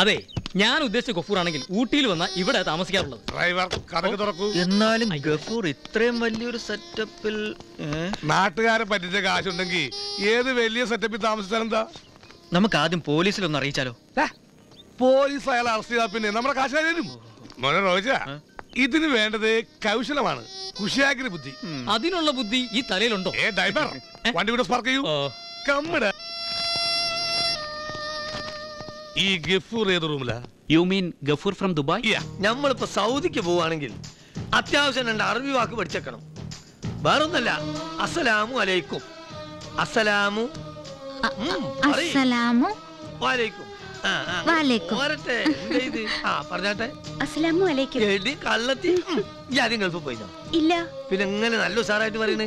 അതെ ഞാൻ ഉദ്ദേശിച്ച ഗഫൂർ ആണെങ്കിൽ ഊട്ടിയിൽ വന്ന ഇവിടെ താമസിക്കാറുള്ളത്. ഡ്രൈവർ കഥക്ക് തുറക്കൂ. എന്നാലും ഗഫൂർ ഇത്രയും വലിയൊരു സെറ്റപ്പിൽ നാട്ടുകാരെ പറ്റിച്ച കാശുണ്ടെങ്കിൽ ഏത് വലിയ സെറ്റപ്പിൽ താമസിച്ചാൽ എന്താ? നമുക്ക് ആദ്യം പോലീസിൽ ഒന്ന് അറിയിച്ചാലോ പോലീസ് അയാൾ അറസ്റ്റ് ചെയ്താൽ പിന്നെ നമ്മുടെ കാശ് തരും മോനെ റോജ ഇതിന് വേണ്ടത് കൗശലമാണ് കുശിയാഗ്രി ബുദ്ധി അതിനുള്ള ബുദ്ധി ഈ തലയിലുണ്ടോ? ഏ ഡ്രൈവർ വണ്ടി ഇവിടെ സ്പാർക്ക് ചെയ്യൂ. കമ്മട. ഈ ഗഫൂർ ഏത് റൂമിലാ? You mean Gafoor from Dubai? നമ്മളിപ്പോ സൗദിക്ക് പോവാണെങ്കിൽ അത്യാവശ്യം രണ്ട് അറബി വാക്ക് പഠിച്ചേക്കണം. വേറൊന്നല്ല അസ്സലാമു അലൈക്കും. അസ്സലാമു അസലാമു പറയ്. അസ്സലാമു വാലൈക്കും. പിന്നെ എങ്ങനെ നല്ല ഉഷാറായിട്ട് പറയണേ.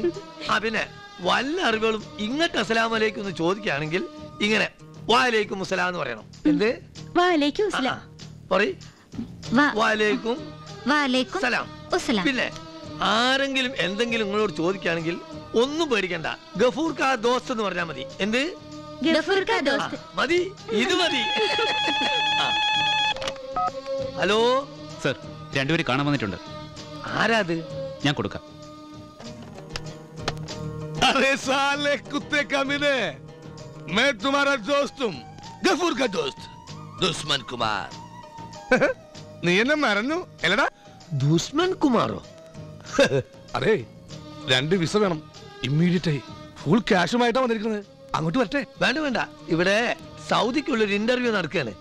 ആ പിന്നെ വല്ല അറിവുകളും ഇങ്ങോട്ട് അസ്സലാമു അലൈക്കും എന്ന് ചോദിക്കുകയാണെങ്കിൽ ഇങ്ങനെ വാലേക്കും മുസലാം എന്ന് പറയണം. എന്ത്? വാലേക്കും ഉസ്ലാം പറയും. വാലേക്കും വാലേക്കും സലാം. ഉസ്ലാം പിന്നെ ആരെങ്കിലും എന്തെങ്കിലും നിങ്ങളോട് ചോദിക്കുകയാണെങ്കിൽ ഒന്നും പേടിക്കണ്ട. ഗഫൂർ കാ ദോസ്ത് എന്ന് പറഞ്ഞാൽ മതി. എന്ത്? മതി. ഇത് മതി. ഹലോ? സർ രണ്ടുപേര് കാണാൻ വന്നിട്ടുണ്ട്. ആരാ അത്? ഞാൻ കൊടുക്കാം. അറേ സാലേ കുത്തേ കമിനേ मैं तुम्हारा दोस्त हूँ गफूर का दोस्त दुश्मन कुमार നീ എന്നെ മറന്നു അല്ലടാ ദുഷ്മൻ കുമാറോ അതെ രണ്ട് വിസ വേണം ഇമ്മീഡിയറ്റ് ആയി ഫുൾ ക്യാഷുമായിട്ടാ വന്നിരിക്കുന്നത് അങ്ങോട്ട് വരട്ടെ വേണ്ട വേണ്ട ഇവിടെ സൗദിക്കുള്ള ഒരു ഇന്റർവ്യൂ നടക്കുകയാണ്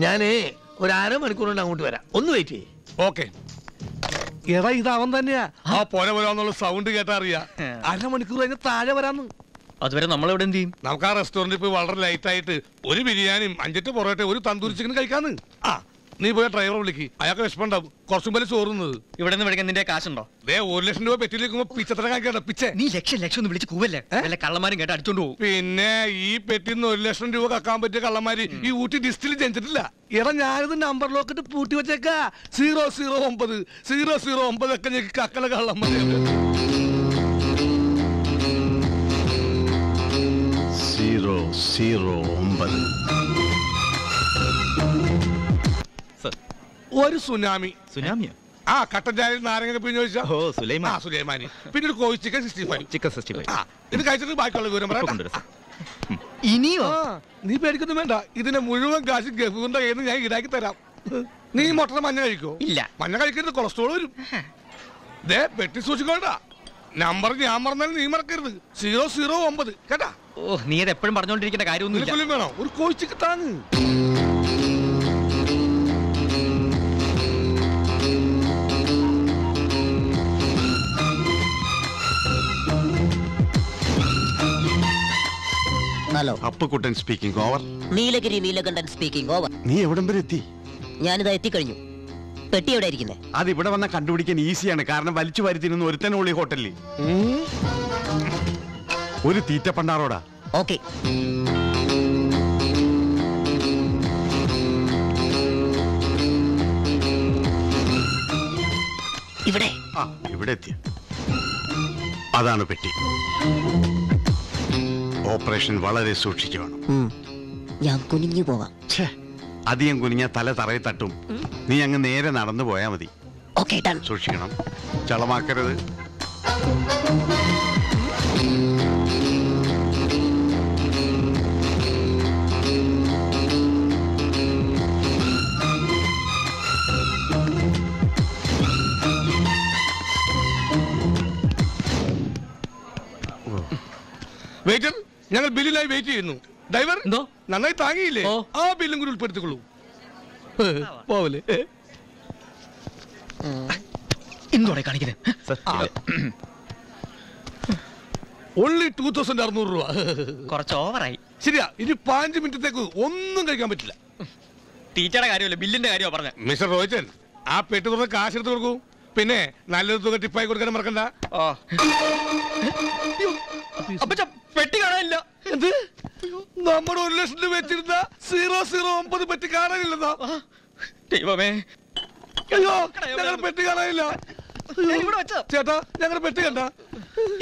ഞാനേ ഒരു അരമണിക്കൂർ കൊണ്ട് അങ്ങോട്ട് വരാം ഒന്ന് വെയിറ്റ് ചെയ്യേ ഓക്കെ എടാ ഇത് അവൻ തന്നെയാ ആ പോര പോരാന്നുള്ള സൗണ്ട് കേട്ടാ അറിയാ അരമണിക്കൂർ കഴിഞ്ഞ് താഴെ വരാന്ന് അതുവരെ നമ്മൾ എവിടെ എന്ത് ചെയ്യും? നമുക്ക് ആ റെസ്റ്റോറന്റിൽ പോയി വളരെ ലൈറ്റ് ആയിട്ട് ഒരു ബിരിയാണിയും അഞ്ചെട്ട് പൊറോട്ട ഒരു തന്തൂരി ചിക്കൻ കഴിക്കാന്ന്. ആ നീ പോയ ഡ്രൈവറെ വിളിക്ക്. അയാൾക്ക് വിഷമണ്ടാവും കുറച്ചും പോലെ ചോറുന്നത് ഇവിടെ നിന്ന് വിളിക്കാൻ നിന്റെ കാശുണ്ടോ? ദേ ഒരു ലക്ഷം രൂപ പെറ്റിയിലേക്കുമ്പോ പിച്ചത്ര കാണിക്കണ്ട. പിച്ചേ. നീ ലക്ഷം ലക്ഷം ഒന്ന് വിളിച്ച് കൂവല്ലേ? വല്ല കള്ളന്മാരും കേട്ട് അടിച്ചോണ്ട് പോകും. പിന്നെ ഈ പെട്ടിന്ന് ഒരു ലക്ഷം രൂപ കക്കാൻ പറ്റിയ കള്ളന്മാര് ഈ ഊട്ടി ഡിസ്റ്റിൽ ജനിച്ചിട്ടില്ല. എടാ ഞാനിത് നമ്പർ ലോക്കിട്ട് പൂട്ടി വെച്ചേക്കാ. സീറോ സീറോ ഒമ്പത്. സീറോ സീറോ ഒമ്പത് ഒക്കെ ഞെക്കി കക്കല കള്ളന്മാര് സീറോ സീറോ ഒമ്പത് ഒരു സുനാമി. സുനാമിയാ? ആ കട്ടൻ ചായയിൽ നാരങ്ങ പിഴിഞ്ഞ് ഒഴിച്ച ഓ ആ സുലൈമാൻ സുലൈമാനി. പിന്നെ ഒരു കോഴി chicken sixty five chicken sixty five ആ ഇത് കഴിച്ചിട്ട് ബാക്കിയുള്ള വിവരം പറയാം ഇനിയോ? നീ പേടിക്കൊന്നും വേണ്ട. ഇതിന്റെ മുഴുവൻ കാശ് ഗഫൂറിന്റെ കയ്യിൽ നിന്ന് ഞാൻ ഈടാക്കി തരാം. നീ മുട്ട മഞ്ഞ കഴിക്കോ? ഇല്ല. മഞ്ഞ കഴിക്കരുത് കൊളസ്ട്രോൾ വരും. ദേ പെട്ടി സൂക്ഷിക്കോണ്ട. നമ്പർ ഞാൻ പറഞ്ഞാലും നീ മറക്കരുത്. സീറോ സീറോ ഒമ്പത്. കേട്ടാ? ഓ നീ അത് എപ്പോഴും പറഞ്ഞോണ്ടിരിക്കുന്ന കാര്യമൊന്നുമില്ല. നിനക്കൊല്ലും വേണോ? ഒരു കോഴിച്ചിക്ക് താങ്ങ്. Hello Appukuttan speaking over Neelagiri Neelakandan speaking over നീ എവിടം വരെ എത്തി? ഞാനിതാ എത്തിക്കഴിഞ്ഞു. പെട്ടി എവിടെ ഇരിക്കുന്നത് അത് ഇവിടെ വന്ന കണ്ടുപിടിക്കാൻ ഈസിയാണ്. കാരണം വലിച്ചു വരുത്തിരുന്ന ഒരുത്തനുള്ളി ഹോട്ടലിൽ. ഒരു തീറ്റ പണ്ടാറോടാ ഓക്കെ. ഇവിടെ. ആ ഇവിടെ എത്തിയ. അതാണ് പെട്ടി. ഓപ്പറേഷൻ വളരെ സൂക്ഷിച്ചു വേണം. ഞാൻ കുനിഞ്ഞു പോവാം. ഛേ അധികം കുനിഞ്ഞ തല തറയിൽ തട്ടും. നീ അങ്ങ് നേരെ നടന്നു പോയാ മതി. ഓക്കെ ഡൺ സൂക്ഷിക്കണം. ചളമാക്കരുത്. വെയിറ്റർ ഞങ്ങൾ ബില്ലിനായി വെയിറ്റ് ചെയ്യുന്നു. ഡ്രൈവർ എന്തോ? നന്നായി താങ്ങിയില്ലേ? ആ ബില്ലും കൂടി ഉൾപ്പെടുത്തിക്കൊള്ളൂ. പോവല്ലേ എന്തോടെ കാണിക്കുന്നത് ഓൺലി ടൂ തൗസൻഡ് അറുന്നൂറ് രൂപ. കുറച്ച് ഓവറായി. ശരിയാ ഇനി പതിനഞ്ച് മിനിറ്റത്തേക്ക് ഒന്നും കഴിക്കാൻ പറ്റില്ല. ടീച്ചറുടെ കാര്യമല്ല ബില്ലിന്റെ കാര്യമോ പറഞ്ഞ മിസ്റ്റർ റോഹിതൻ ആ പെട്ടി തുറന്ന് കാശ് എടുത്ത് കൊടുക്കൂ. പിന്നെ നല്ലൊരു തുക ടിപ്പായി കൊടുക്കാൻ മറക്കണ്ട ഓ അപ്പച്ച പെട്ടി കാണാനില്ല എന്ത് നമ്മുടെ ഒരു ലക്ഷം രൂപ വെച്ചിരുന്ന സീറോ സീറോ ഒമ്പത് പെട്ടി കാണാനില്ലെന്നാ ദൈവമേ. അയ്യോ ഞങ്ങൾ പെട്ടി കാണാനില്ല ഞാൻ ഇവിടെ വെച്ചോ. ചേട്ടാ ഞങ്ങളുടെ പെട്ടി കണ്ട.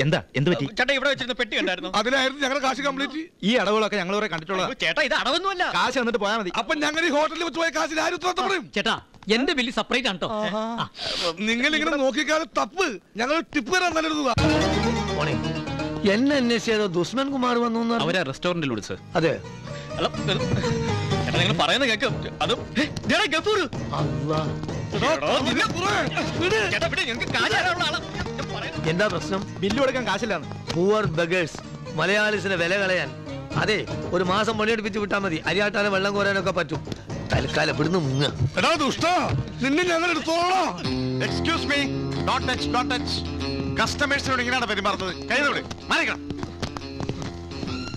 എന്താ? എന്ത് പറ്റി? ചേട്ടാ ഇവിടെ വെച്ചിരുന്ന പെട്ടി കണ്ടായിരുന്നു? അതിനായിരുന്നു ഞങ്ങളുടെ കാശ് കംപ്ലീറ്റ്. ഈ അടവുകളൊക്കെ ഞങ്ങൾ കണ്ടിട്ടുള്ളത്. ചേട്ടാ ഇത് അടവൊന്നുമല്ല. കാശ് വന്നിട്ട് പോയാൽ മതി. അപ്പൊ ഞങ്ങൾ ഈ ഹോട്ടലിൽ വെച്ച് പോയ കാശിന് ആരും ഉത്തരവാദിത്തം പറയും? ചേട്ടാ എന്റെ ബില്ല് സെപ്പറേറ്റ് ആണ് നിങ്ങൾ ഇങ്ങനെ നോക്കിക്കാതെ തപ്പ്. ഞങ്ങൾ ടിപ്പ് തരാൻ നല്ലൊരു എന്നെ അന്വേഷിച്ചത് ദുഷ്മൻ കുമാർ വന്നു അവരെ റെസ്റ്റോറന്റിൽ വിളിച്ച് അതെ. നിങ്ങൾ പറയുന്നത് കേൾക്കും അതും ഗഫൂർ. എന്താ പ്രശ്നം? ബില്ല് കൊടുക്കാൻ കാശില്ലാന്ന്. പൂവർ ബഗേഴ്സ് മലയാളീസിന് വില കളയാൻ. അതെ ഒരു മാസം പണിയെടുപ്പിച്ച് വിട്ടാൽ മതി. അരിയാട്ടാനും വെള്ളം കോരാനൊക്കെ പറ്റും. തൽക്കാലം ഇവിടുന്ന് മുങ്ങ. എടാ ദുഷ്ട നിന്നെ ഞങ്ങൾ എടുത്തോളാം. Excuse me dot touch dot touch കസ്റ്റമേഴ്സിനോട് ഇങ്ങനെയാണ് പെരുമാറുന്നത്. കൈതോട് മാറിക്കണം.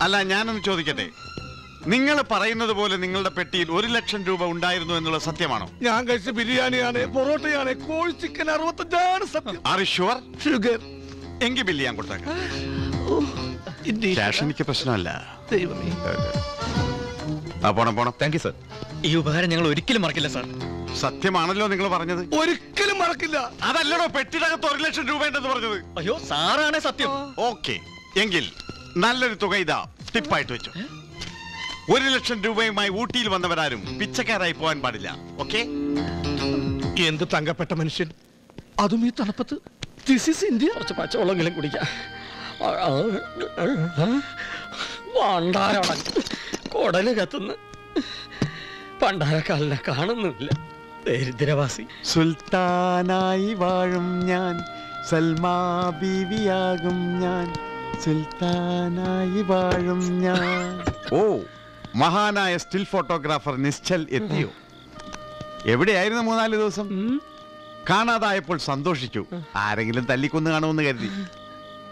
അല്ല ഞാനൊന്ന് ചോദിക്കട്ടെ. നിങ്ങൾ പറയുന്നത് പോലെ നിങ്ങളുടെ പെട്ടിയിൽ ഒരു ലക്ഷം രൂപ ഉണ്ടായിരുന്നു എന്നുള്ള സത്യമാണോ? ഞാൻ കഴിച്ച ബിരിയാണിയാണ് പൊറോട്ടയാണ് കോഴി ചിക്കൻ അറുപത്തഞ്ചാണ് സത്യം. ആർ ഷുവർ ഷുഗർ എങ്കിൽ ബില്ല് ഞാൻ കൊടുത്തേക്കാം. ക്യാഷ് എനിക്ക് പ്രശ്നമല്ല. ദൈവമേ. ആ പോണം പോണം. താങ്ക് യു സർ ഈ ഉപകാരം ഞങ്ങൾ ഒരിക്കലും മറക്കില്ല സാർ സത്യമാണല്ലോ നിങ്ങൾ പറഞ്ഞത്. ഒരിക്കലും മറക്കില്ല. അതല്ലടോ പെട്ടിടകത്ത് ഒരു ലക്ഷം രൂപ ഉണ്ടെന്ന് പറഞ്ഞത്. അയ്യോ സാറാണ് സത്യം. ഓക്കെ എങ്കിൽ നല്ലൊരു തുക ഇതാ ടിപ്പായിട്ട് വെച്ചു. ഒരു ലക്ഷം രൂപയുമായി ഊട്ടിയിൽ വന്നവരാരും പിച്ചക്കാരായി പോകാൻ പാടില്ല ഓക്കെ? എന്ത് തങ്കപ്പെട്ട മനുഷ്യൻ? അതും ഈ തണുപ്പത്ത്. ദിസ് ഇസ് ഇന്ത്യ കുറച്ച് പച്ചവെള്ളമെങ്കിലും കുടിക്കാം. പണ്ടാരടങ്ങ് കൊടൽ കത്തുന്നു. പണ്ടാരക്കാലിനെ കാണുന്നുമില്ല. ദരിദ്രവാസി. സുൽത്താനായി വാഴും ഞാൻ സൽമാ ബീവിയാകും ഞാൻ സുൽത്താനായി വാഴും ഞാൻ. ഓ മഹാനായ സ്റ്റിൽ ഫോട്ടോഗ്രാഫർ നിശ്ചൽ എത്തിയോ? എവിടെയായിരുന്നു മൂന്നാൽ ദിവസം? കാണാതായപ്പോൾ സന്തോഷിച്ചു. ആരെങ്കിലും തല്ലിക്കൊന്ന് കാണുമെന്ന് കരുതി.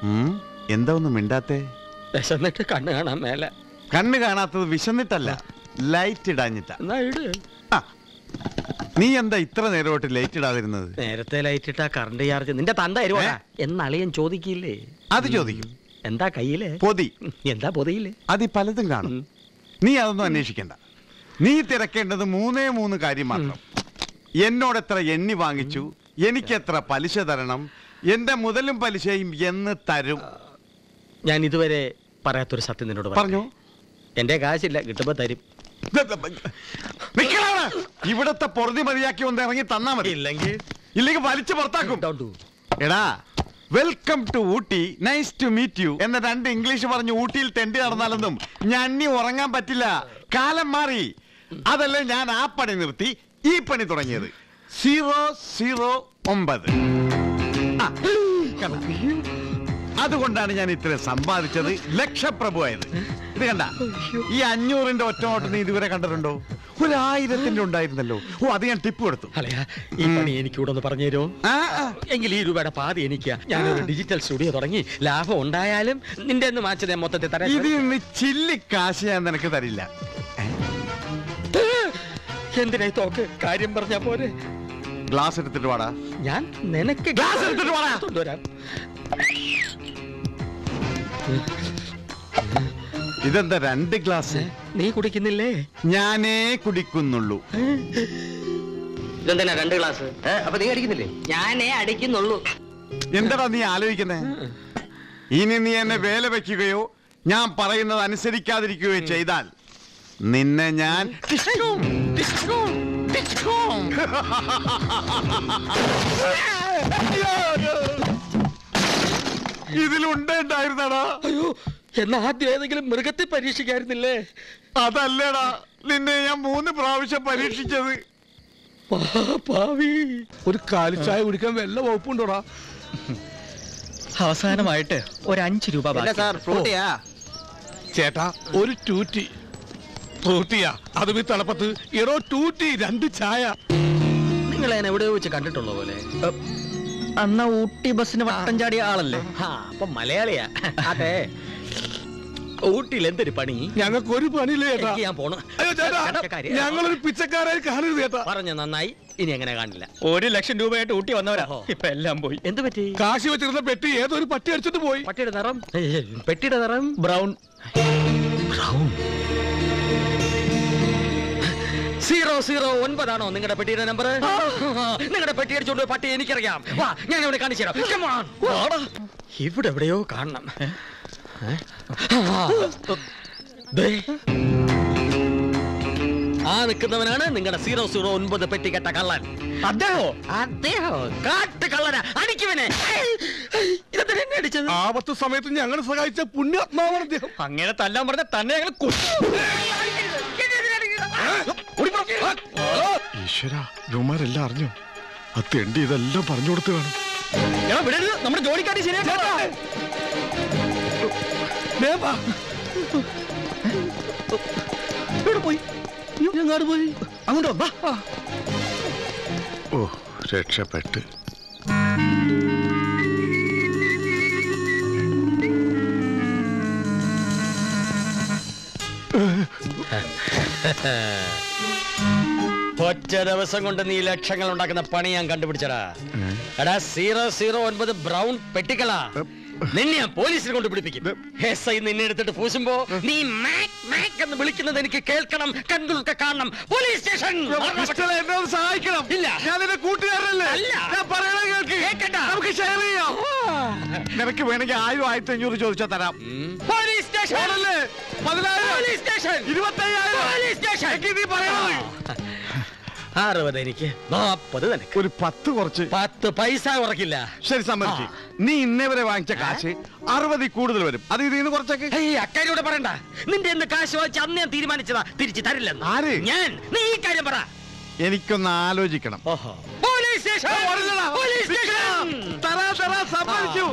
ഉം, എന്താ ഒന്നും മിണ്ടാത്തേ? വിശന്നിട്ട് കണ്ണ് കാണാൻ മേലെ. കണ്ണ് കാണാത്തത് വിശന്നിട്ടല്ല ലൈറ്റ് ഇടാഞ്ഞിട്ടാ. എന്നാ ഇട്. ആ, നീ എന്താ ഇത്ര നേരമായിട്ട് ലൈറ്റ് ഇടാതിരുന്നത്? നേരത്തെ ലൈറ്റ് ഇട്ടാ കറണ്ട് ചാർജ് നിന്റെ തന്ത തരുവാ എന്നളിയൻ ചോദിക്കില്ലേ? അത് ചോദിക്കും. എന്താ കയ്യിൽ? പൊതി. എന്താ പൊതിയിൽ? അത് പലതും കാണും. നീ അതൊന്നും അന്വേഷിക്കണ്ട. നീ തിരക്കേണ്ടത് മൂന്നേ മൂന്ന് കാര്യം മാത്രം. എന്നോട് എത്ര എണ്ണി വാങ്ങിച്ചു? എനിക്ക് എത്ര പലിശ തരണം? എന്റെ മുതലും പലിശയും എന്ന് തരും. ഞാൻ ഇതുവരെ പറയാത്തൊരു സത്യം നിന്നോട് പറഞ്ഞു. എന്റെ കാശില്ല കിട്ടുമ്പോ തരും. ഇവിടത്തെ പൊറുതി മതിയാക്കി ഒന്ന് ഇറങ്ങി തന്നാ മതി. ഇല്ലെങ്കിൽ? ഇല്ലെങ്കിൽ വലിച്ചു പുറത്താക്കും. എടാ welcome to Ooty. Nice to meet you എന്ന രണ്ട് ഇംഗ്ലീഷ് പറഞ്ഞ് ഊട്ടിയിൽ തെണ്ടി നടന്നാലൊന്നും ഞണ്ണി ഉറങ്ങാൻ പറ്റില്ല. കാലം മാറി. അതല്ലേ ഞാൻ ആ പണി നിർത്തി. ഈ പണി തുടങ്ങിയത്. സീറോ സീറോ ഒമ്പത്. അതുകൊണ്ടാണ് ഞാൻ ഇത്ര സമ്പാദിച്ചത് ലക്ഷപ്രഭുവായത്. ഇത് കണ്ട? ഈ അഞ്ഞൂറിന്റെ ഒറ്റ നീ ഇതുവരെ കണ്ടിട്ടുണ്ടോ? ഒരു ആയിരത്തിന്റെ ഉണ്ടായിരുന്നല്ലോ. ഓ അത് ഞാൻ ടിപ്പ് കൊടുത്തു. അല്ലയാ ഈ പണി എനിക്ക് കൂടെ ഒന്ന് പറഞ്ഞു തരുമോ. എങ്കിൽ ഈ രൂപയുടെ പാതി എനിക്ക്. ഞാനൊരു ഡിജിറ്റൽ സ്റ്റുഡിയോ തുടങ്ങി. ലാഭം ഉണ്ടായാലും നിന്റെ ഒന്ന് മാച്ച് ഞാൻ മൊത്തത്തിൽ തരാം ഇത് നിന്ന് ചില്ലി കാശ് ഞാൻ നിനക്ക് തരില്ല. എന്തിനായി തോക്ക്? കാര്യം പറഞ്ഞാ പോരെ. ഗ്ലാസ് എടുത്തിട്ട് വാടാ. ഞാൻ നിനക്ക് ഗ്ലാസ് എടുത്തിട്ട് വാടാ. ഇതെന്താ രണ്ട് ഗ്ലാസ്? നീ കുടിക്കുന്നില്ലേ? ഞാനേ കുടിക്കുന്നുള്ളൂ. ഇതെന്താ രണ്ട് ഗ്ലാസ്? അപ്പൊ നീ അടിക്കുന്നില്ലേ? ഞാനേ അടിക്കുന്നുള്ളൂ. എന്താടാ നീ ആലോചിക്കുന്നേ? ഇനി നീ എന്നെ വേല വെക്കുകയോ ഞാൻ പറയുന്നത് അനുസരിക്കാതിരിക്കുകയോ ചെയ്താൽ നിന്നെ ഞാൻ. ഇതിലുണ്ടായിരുന്നടാ അയ്യോ എന്നാ ആദ്യം ഏതെങ്കിലും മൃഗത്തെ പരീക്ഷിക്കായിരുന്നില്ലേ? അതല്ലടാ നിന്നെ ഞാൻ മൂന്ന് പ്രാവശ്യം പരീക്ഷിച്ചത്. പാവി ഒരു കാലിച്ചായ കുടിക്കാൻ വല്ല വകുപ്പുണ്ടോടാ? അവസാനമായിട്ട് ഒരു അഞ്ച് രൂപ. ചേട്ടാ ഒരു ടൂറ്റി. ഫ്രൂട്ടിയാ അതും ഈ തളപ്പത്ത് ഇറോ ടൂറ്റി രണ്ട് ചായ. നിങ്ങൾ എന്നെ എവിടെ വെച്ച് കണ്ടിട്ടുള്ള പോലെ. അന്ന ഊട്ടി ബസ്സിന് വട്ടം ചാടിയ ആളല്ലേ? അപ്പൊ മലയാളിയാ. അതെ. ഊട്ടിയിൽ എന്തൊരു പണി? ഞങ്ങൾക്ക് ഒരു പണിയില്ല ചേട്ടാ. എനിക്ക് ഞാൻ പോണു. അയ്യോ ചേട്ടാ കാര്യം. ഞങ്ങളൊരു പിച്ചക്കാരായി കാണരുത് ചേട്ടാ. പറഞ്ഞ നന്നായി ഇനി എങ്ങനെ കാണില്ല. ഒരു ലക്ഷം രൂപയായിട്ട് ഊട്ടി വന്നവരാ. ഓഹോ. ഇപ്പൊ എല്ലാം പോയി. എന്ത് പറ്റി? കാശി വെച്ചിരുന്ന പെട്ടി ഏതൊരു പട്ടി അടിച്ചിട്ട് പോയി? പട്ടിയുടെ നിറം? ഏയ്, പെട്ടിയുടെ നിറം? ബ്രൗൺ. ബ്രൗൺ. സീറോ സീറോ ഒൻപതാണോ നിങ്ങളുടെ പെട്ടിയുടെ നമ്പർ നിങ്ങളുടെ പെട്ടി അടിച്ചോണ്ട് പോയ പട്ടി എനിക്കറിയാം. വാ ഞാൻ ഇവിടെ കാണിച്ചു തരാം Come on. വാടാ. ഇവിടെ എവിടെയോ കാണണം? ആ. നിൽക്കുന്നവനാണ് നിങ്ങളുടെ സീറോ സീറോ ഒൻപത് പെട്ടി കെട്ട കള്ളൻ. അദ്ദേഹോ? അദ്ദേഹോ? കാട്ട് കള്ളനാ അടിക്കുവനെ ആപത്ത് സമയത്ത് ഞങ്ങൾ സഹായിച്ച പുണ്യാത്മാവാണ് അദ്ദേഹം. അങ്ങനെ തല്ലാൻ പറഞ്ഞ തന്നെ ഞങ്ങൾ ഈശ്വര രോമാരെല്ലാം അറിഞ്ഞു? അത് തെണ്ടി ഇതെല്ലാം പറഞ്ഞു കൊടുത്തു കാണും വിടരുത്. നമ്മുടെ ജോലിക്കാരി ശരിയാക്കാം പോയി? ഞങ്ങാട് പോയി. അങ്ങോട്ടോ വാ ഓ രക്ഷപ്പെട്ട്. ഒറ്റ ദിവസം കൊണ്ട് നീ ലക്ഷങ്ങൾ ഉണ്ടാക്കുന്ന പണി ഞാൻ കണ്ടുപിടിച്ചടാ. എടാ സീറോ സീറോ ഒൻപത് ബ്രൗൺ പെട്ടിക്കളാ. നിന്നെ ഞാൻ പോലീസിൽ കൊണ്ട് പിടിപ്പിക്കും. എസ് ഐ നിന്നെ എടുത്തിട്ട് പൂശുമ്പോ നീ മാക് മാക് എന്ന് വിളിക്കുന്നത് എനിക്ക് കേൾക്കണം കണ്ടുൾക്ക കാണണം. Police station. സഹായിക്കണം. ഇല്ല. ഞാൻ നിന്റെ കൂട്ടുകാരനല്ലേ? അല്ല. ഞാൻ പറയണ കേൾക്ക്. നമുക്ക് ഷെയർ ചെയ്യാം. നിനക്ക് വേണമെങ്കിൽ ആയിരം ആയിരത്തി അഞ്ഞൂറ് ചോദിച്ചാൽ തരാം. Police station? പതിനായിരം. Police station. ഇരുപത്തയ്യായിരം. Police station. നീ പറയണത്. അറുപത് എനിക്ക്. നാപ്പത് നിനക്ക്. ഒരു പത്ത് കുറച്ച്. പത്ത് പൈസ കുറക്കില്ല. ശരി സമ്മതിച്ചു. നീ ഇന്നേ വരെ വാങ്ങിച്ച കാശ് അറുപതി കൂടുതൽ വരും. അത് ഇത് ഇന്ന് കുറച്ചൊക്കെ. അക്കാര്യോട് പറയണ്ട. നിന്റെ എന്ത് കാശ് വാങ്ങിച്ച് അന്ന് ഞാൻ തീരുമാനിച്ചതാ. തിരിച്ചു തരില്ലെന്ന്. ആര്? ഞാൻ. നീ ഈ കാര്യം പറ. എനിക്കൊന്ന് ആലോചിക്കണം. Police station. Police station. തരാ തരാ സമ്മതിച്ചു.